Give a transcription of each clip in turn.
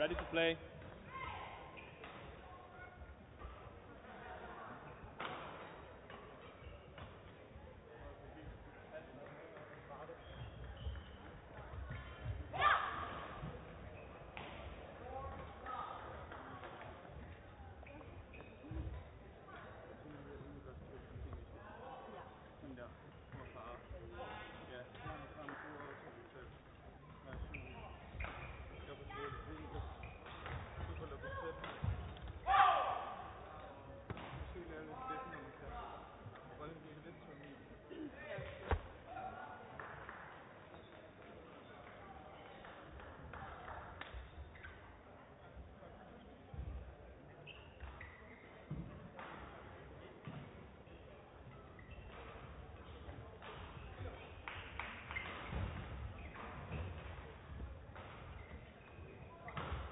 Ready to play?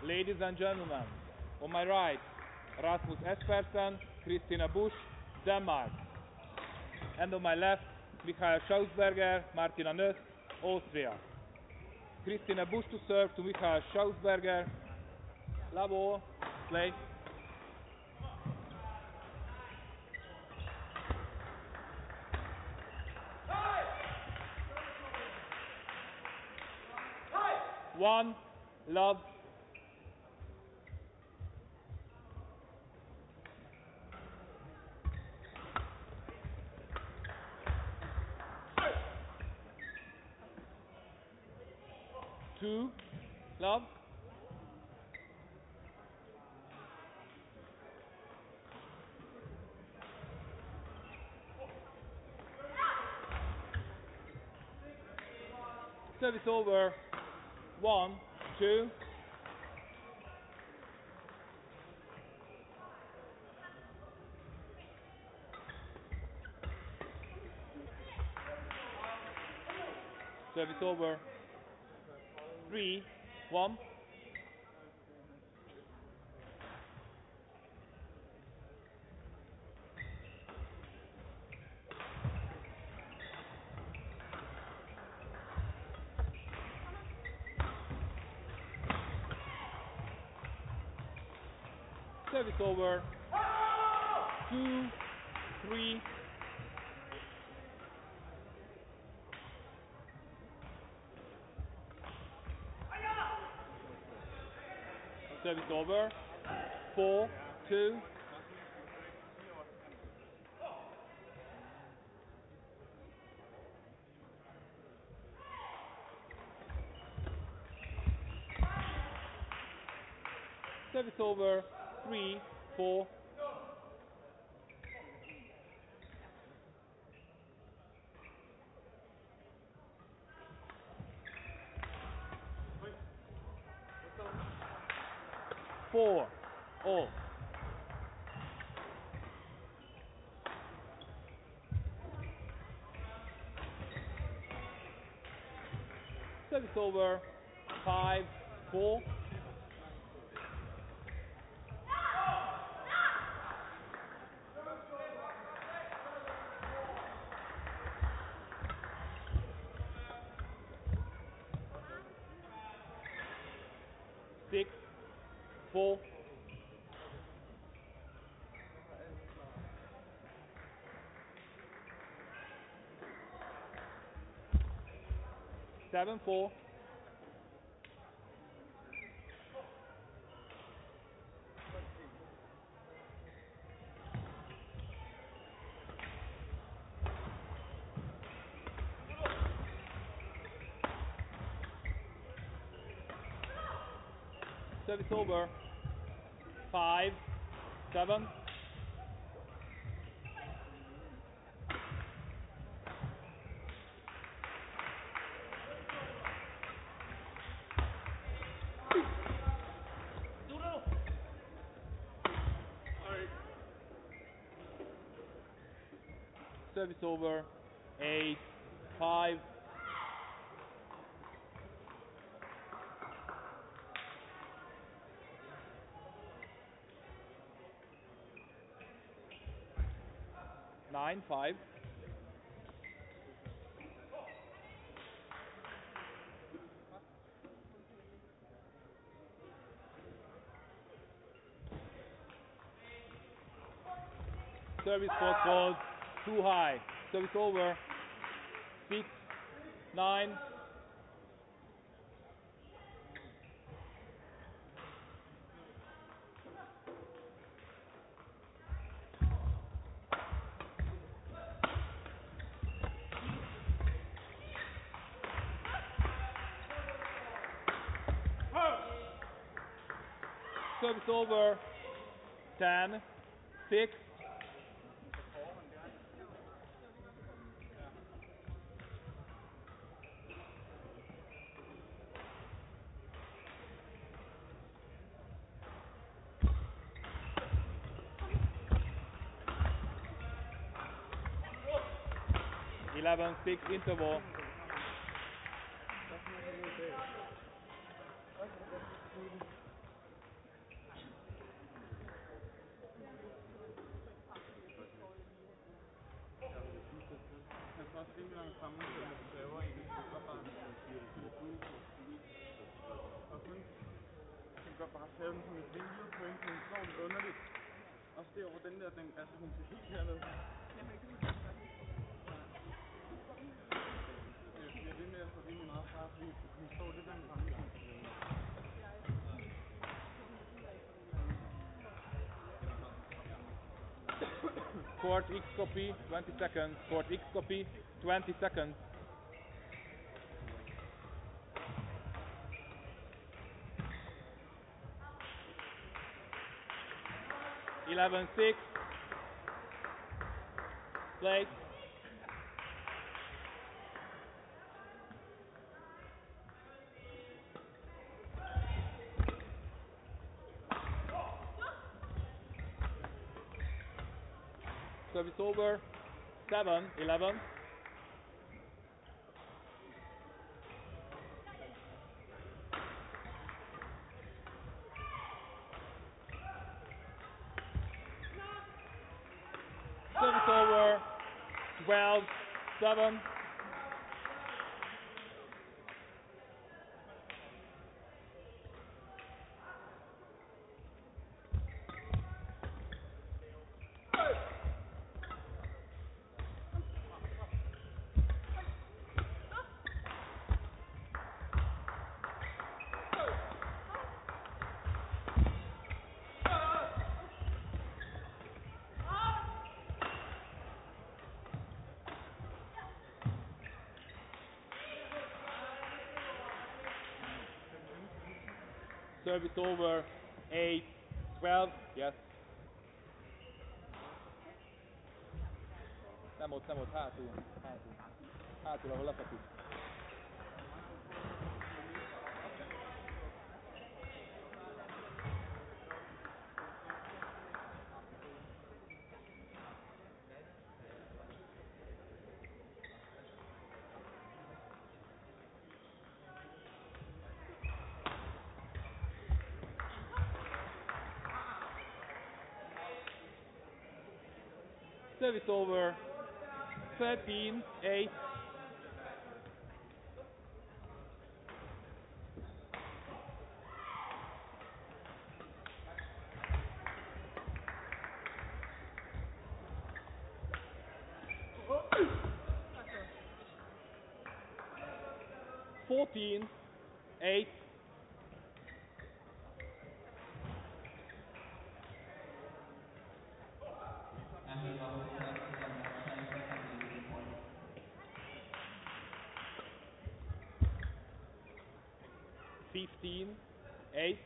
Ladies and gentlemen, on my right, Rasmus Espersen, Christine Busch, Denmark. And on my left, Michael Schausberger, Martina Nöst, Austria. Christine Busch to serve to Michael Schausberger. Labo, play. One, love, over. One, two. Service over. Three, one. Service over. Two, three. Service over. Four, two. Service over. Three, four. Four, oh. all. Service over. Five, four. Seven, four. Service over. Five, seven. it's over. Eight, five. Nine, five. service for calls too high. So it's over. Six, nine. 11-6 interval. Court X copy, 20 seconds. Court X copy, 20 seconds. Eleven six. Play. service over 7, 11. Service over 12, 7. serve it over 8, 12, yes. Nem ott, nem ott, hátul, hátul, hátul, ahol lefeküdt. Service over. 13, 8. 15, 8,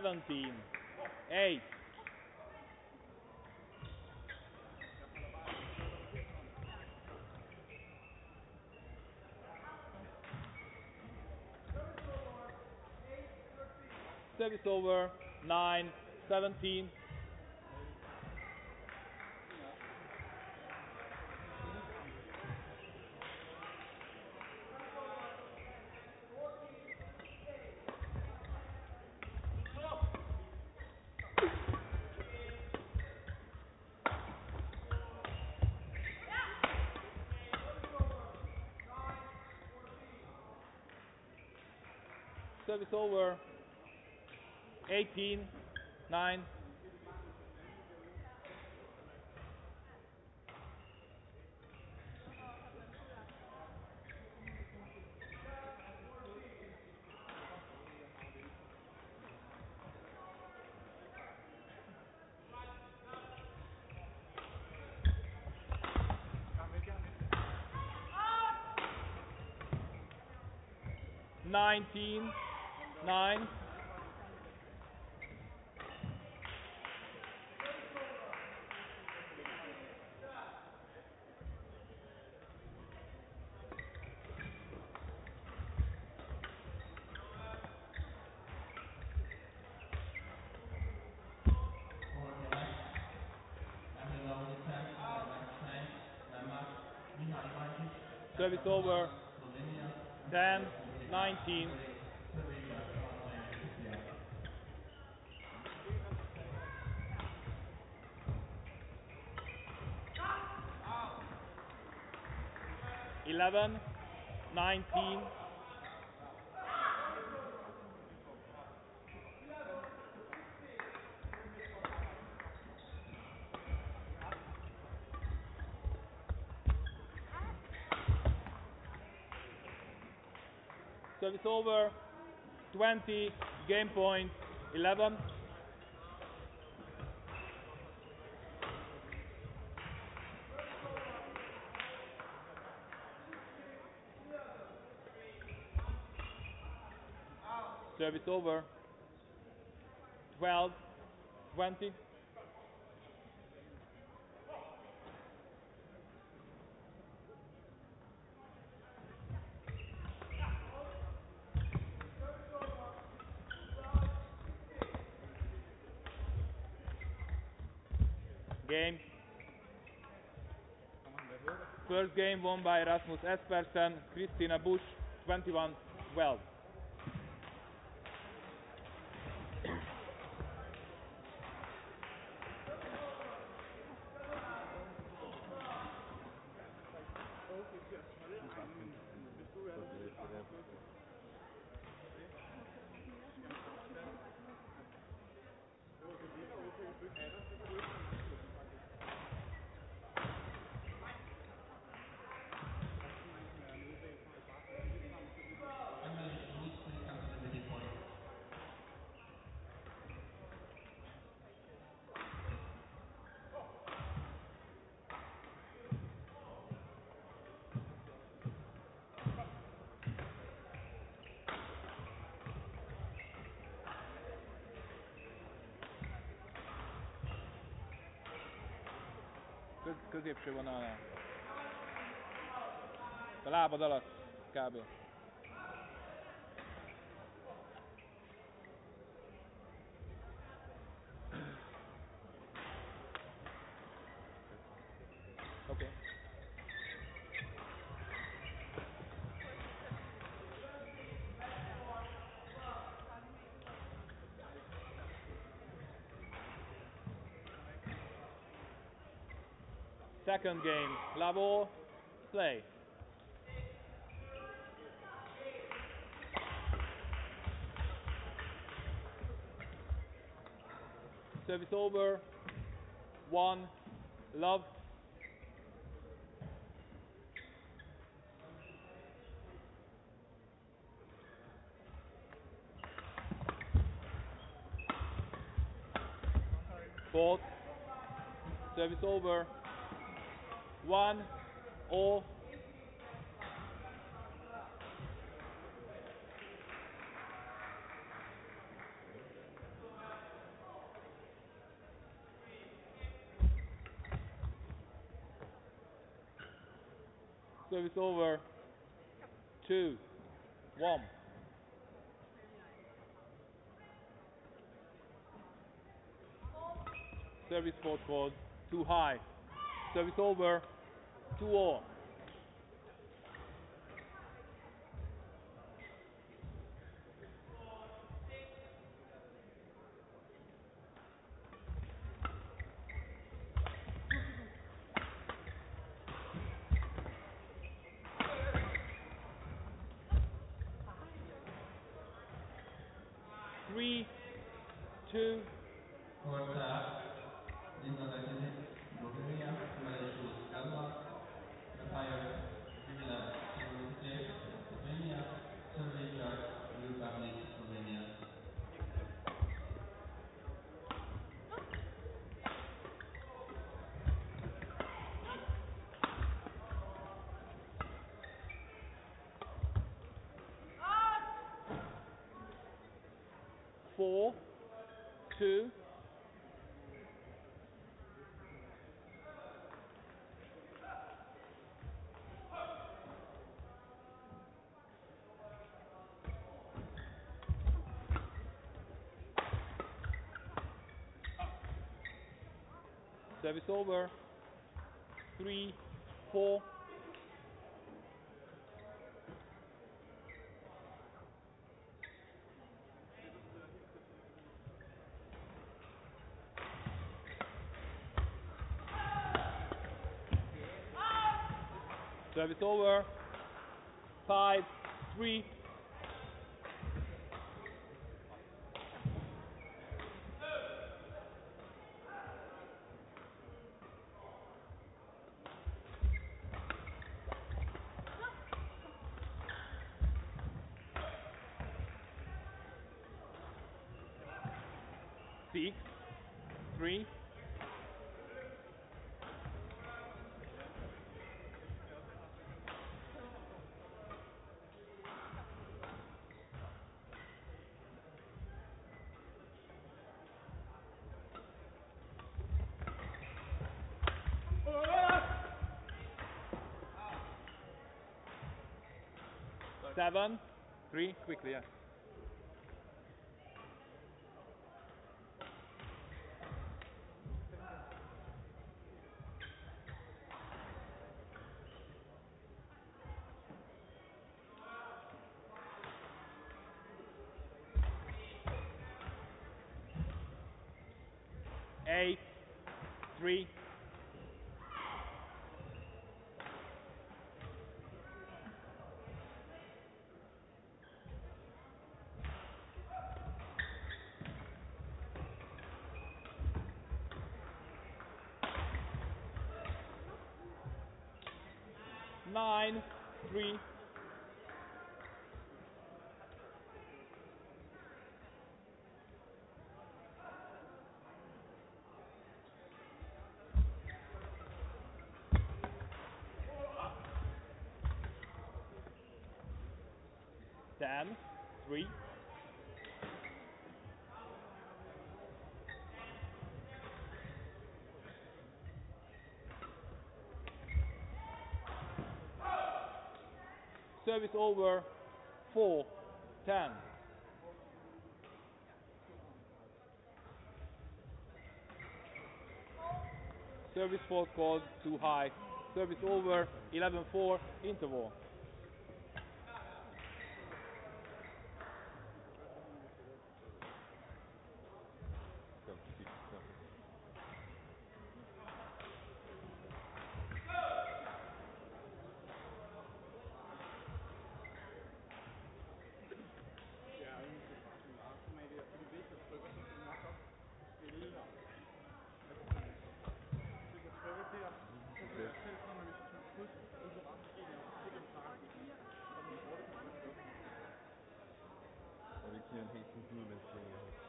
17, 8. Service over, 9, 17, over. 18 9. Nineteen, nine. Service over. 10, 19. Eleven, nineteen. Service over. 20, game point. 11. Service over. 12, 20. Game. First game won by Rasmus Espersen, Christine Busch, 21-12. Középső vonalnál. A lábad alatt, kb. Second game, Lavo, play. Service over. One, love. Fourth. Service over one, all. Service over. Two, one. Service for code too high. Service over. Two all. Three, two, four, two, Service over. Three, four. Service over. Five, three. Six, three. Seven, three, quickly, yeah. Eight, three. Nine, three. Ten, Service over. Four, ten. Service fault called too high. Service over. 11-4. Interval. Sådan mens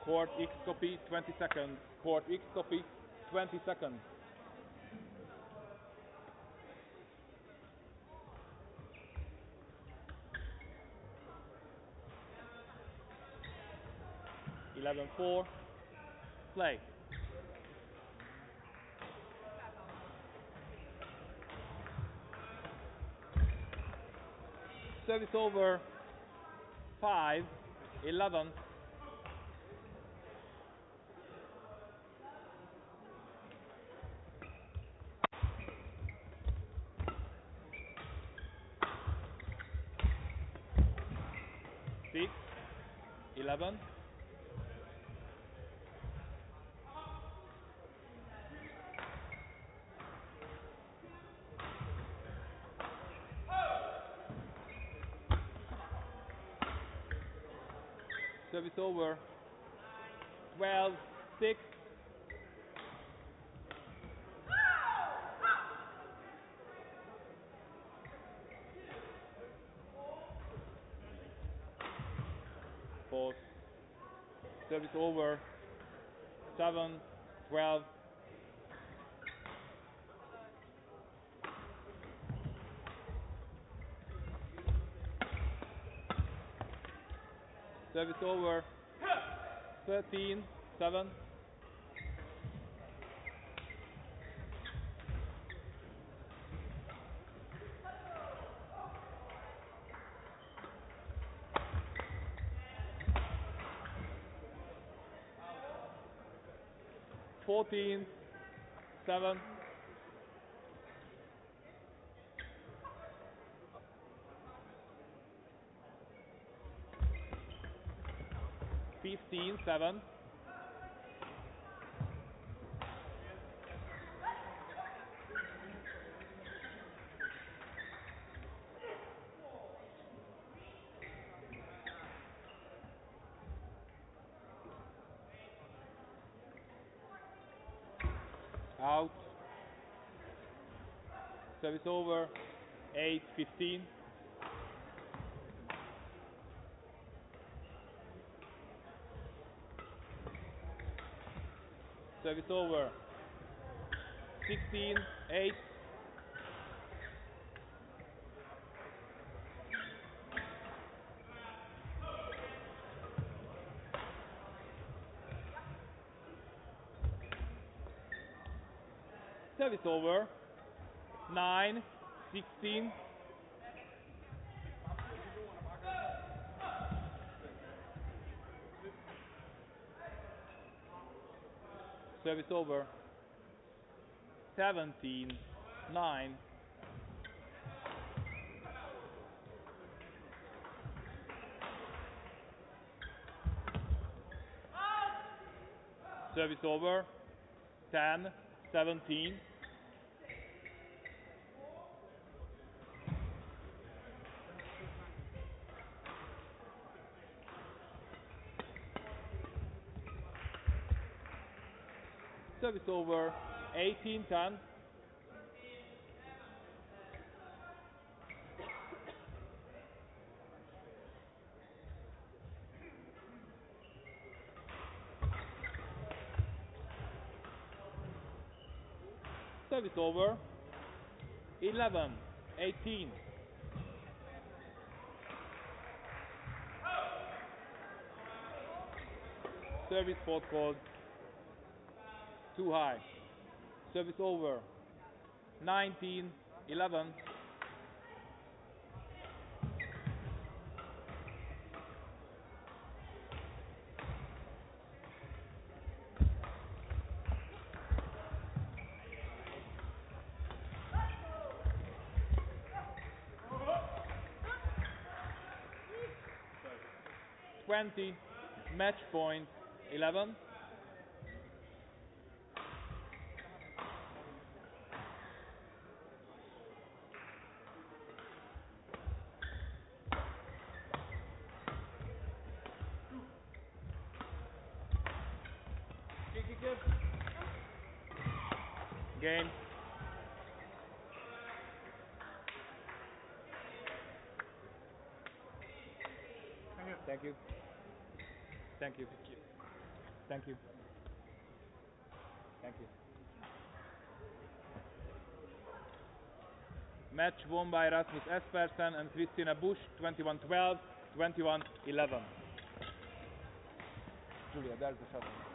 Court X copy 20 seconds. Court X copy 20 seconds. Eleven four. Play. Service over. Five. 11 Service over. 12, 6. Pause. Service over. 7, 12. Service over. 13, 7. Fourteen, seven. Fifteen, seven. Out. Service over. 8, Service over. 16, 8. Service over. 9, 16. Service over. 17, 9. Service over. 10, 17. Service over. 18, 10. Service over. 11, 18. Service fault called. Too high. Service over. 19, 11. Twenty, match point, eleven. Match won by Rasmus Espersen and Christine Busch, 21-12, 21-11. Julia, there's the shot.